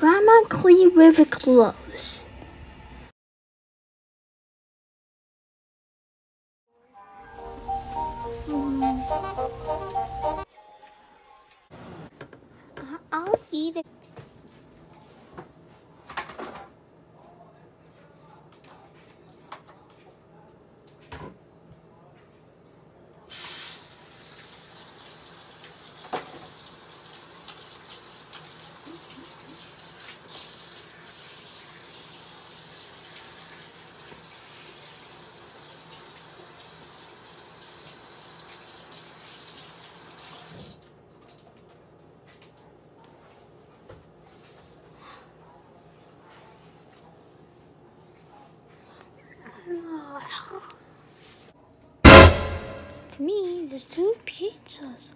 Grandma clean with her clothes. I'll eat it. to me, there's two pizzas.